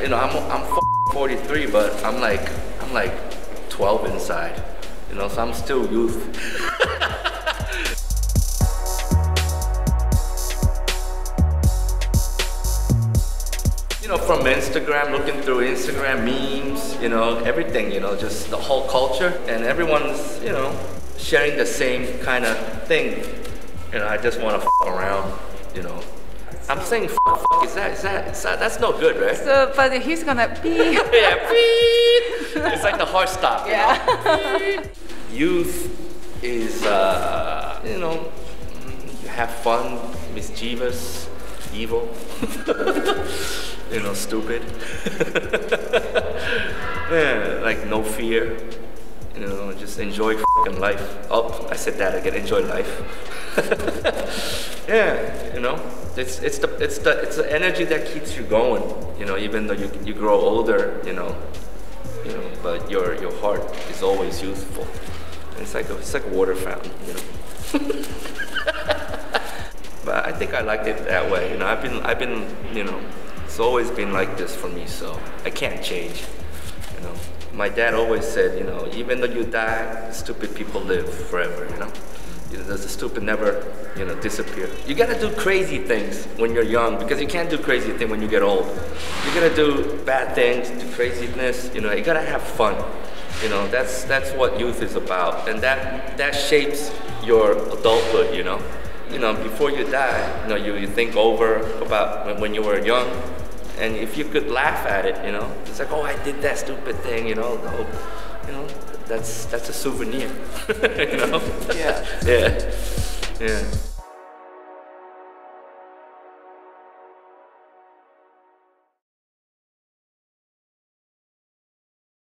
you know, I'm I'm 43, but I'm like I'm like 12 inside. You know, so I'm still youth. you know, from Instagram, looking through Instagram memes, you know, everything, you know, just the whole culture, and everyone's, you know, sharing the same kind of thing. You know, I just want to f around, you know. I'm saying f, f is that, is that, is that, that's no good, right? So, but he's gonna be. yeah, beep. It's like the heart stop. You Yeah. Know? Youth is, uh, you know, mm, have fun, mischievous, evil, you know, stupid. yeah, like no fear. You know, just enjoy fucking life. Oh, I said that again. Enjoy life. yeah, you know, it's it's the it's the it's the energy that keeps you going. You know, even though you you grow older, you know, you know, but your your heart is always youthful. It's like a, it's like a water fountain, you know. but I think I like it that way. You know, I've been I've been you know, it's always been like this for me. So I can't change. You know, my dad always said, you know, even though you die, stupid people live forever. You know. You know, the stupid never, you know, disappear. You gotta do crazy things when you're young because you can't do crazy things when you get old. You gotta do bad things, do craziness. You know, you gotta have fun. You know, that's that's what youth is about, and that that shapes your adulthood. You know, you know, before you die, you know, you, you think over about when, when you were young, and if you could laugh at it, you know, it's like, oh, I did that stupid thing. You know, no, you know, that's that's a souvenir. you know. Yeah. yeah. Yeah.